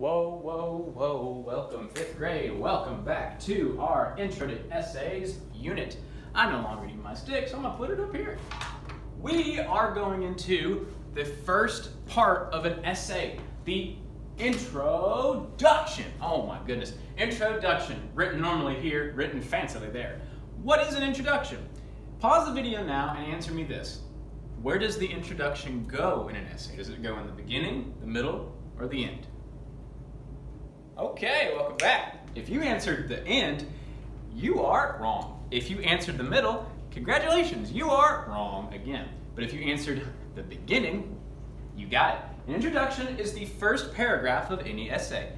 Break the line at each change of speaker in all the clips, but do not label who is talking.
Whoa, whoa, whoa, welcome fifth grade. Welcome back to our Intro to Essays unit. I no longer need my stick, so I'm gonna put it up here. We are going into the first part of an essay, the introduction. Oh my goodness, introduction, written normally here, written fancily there. What is an introduction? Pause the video now and answer me this. Where does the introduction go in an essay? Does it go in the beginning, the middle, or the end? Okay, welcome back. If you answered the end, you are wrong. If you answered the middle, congratulations, you are wrong again. But if you answered the beginning, you got it. An introduction is the first paragraph of any essay.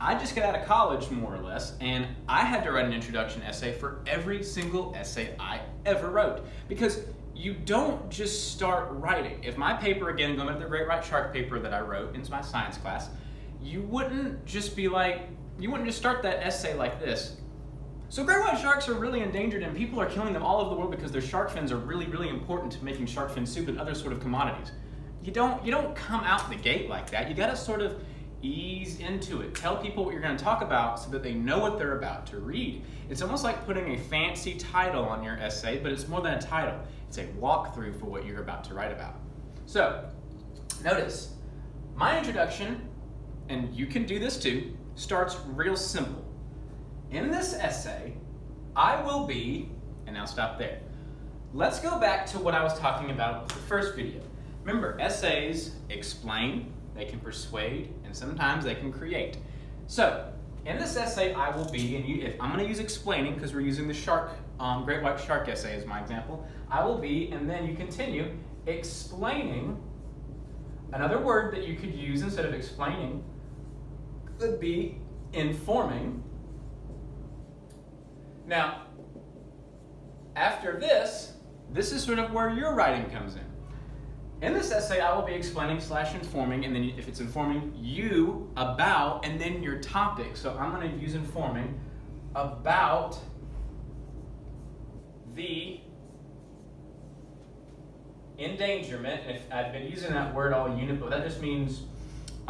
I just got out of college, more or less, and I had to write an introduction essay for every single essay I ever wrote. Because you don't just start writing. If my paper, again, going back to the Great White Shark paper that I wrote in my science class, you wouldn't just be like, you wouldn't just start that essay like this. So great white sharks are really endangered and people are killing them all over the world because their shark fins are really, really important to making shark fin soup and other sort of commodities. You don't, you don't come out the gate like that. You gotta sort of ease into it. Tell people what you're gonna talk about so that they know what they're about to read. It's almost like putting a fancy title on your essay, but it's more than a title. It's a walkthrough for what you're about to write about. So, notice, my introduction and you can do this too, starts real simple. In this essay, I will be, and now stop there. Let's go back to what I was talking about in the first video. Remember, essays explain, they can persuade, and sometimes they can create. So, in this essay, I will be, and you, if I'm going to use explaining because we're using the shark, um, great white shark essay as my example, I will be, and then you continue, explaining another word that you could use instead of explaining would be informing. Now, after this, this is sort of where your writing comes in. In this essay, I will be explaining slash informing, and then if it's informing you about, and then your topic. So I'm going to use informing about the endangerment. If I've been using that word all unit, but that just means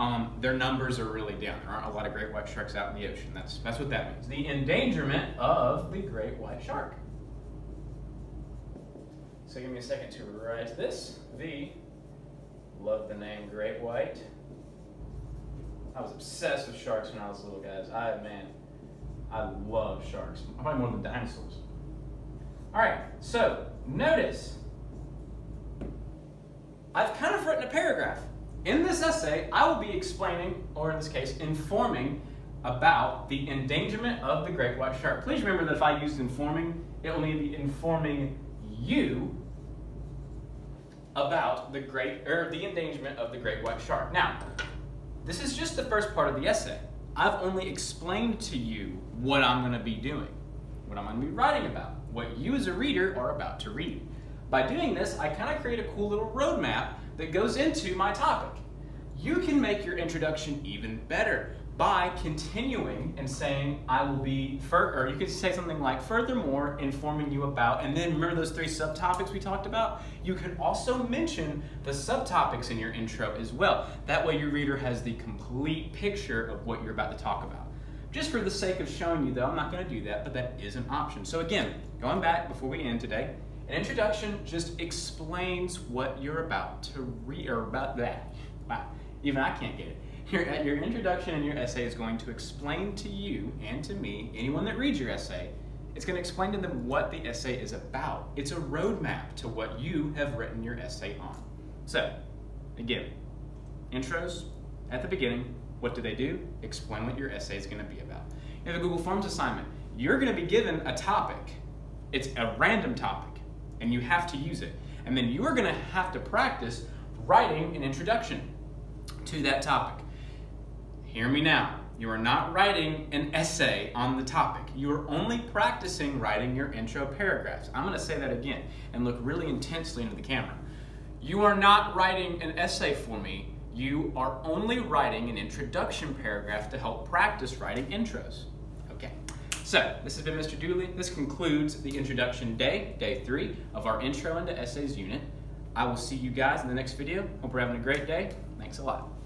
um, their numbers are really down. There aren't a lot of great white sharks out in the ocean. That's, that's what that means. The endangerment of the great white shark. So give me a second to write this. The, love the name great white. I was obsessed with sharks when I was little, guys. I, man, I love sharks. Probably more than dinosaurs. All right, so notice I've kind of written a paragraph. In this essay, I will be explaining, or in this case, informing about the endangerment of the great white shark. Please remember that if I use informing, it will mean be informing you about the great or the endangerment of the great white shark. Now, this is just the first part of the essay. I've only explained to you what I'm going to be doing, what I'm going to be writing about, what you as a reader are about to read. By doing this, I kind of create a cool little roadmap that goes into my topic. You can make your introduction even better by continuing and saying, I will be, fur or you could say something like, furthermore, informing you about, and then remember those three subtopics we talked about? You can also mention the subtopics in your intro as well. That way your reader has the complete picture of what you're about to talk about. Just for the sake of showing you though, I'm not gonna do that, but that is an option. So again, going back before we end today, an introduction just explains what you're about to read, or about that. Wow, even I can't get it. Your, your introduction and your essay is going to explain to you and to me, anyone that reads your essay, it's going to explain to them what the essay is about. It's a roadmap to what you have written your essay on. So, again, intros at the beginning. What do they do? Explain what your essay is going to be about. You have a Google Forms assignment. You're going to be given a topic. It's a random topic and you have to use it. And then you are going to have to practice writing an introduction to that topic. Hear me now. You are not writing an essay on the topic. You are only practicing writing your intro paragraphs. I'm going to say that again and look really intensely into the camera. You are not writing an essay for me. You are only writing an introduction paragraph to help practice writing intros. So, this has been Mr. Dooley. This concludes the introduction day, day three of our Intro into Essays unit. I will see you guys in the next video. Hope we're having a great day. Thanks a lot.